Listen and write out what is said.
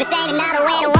This ain't another way to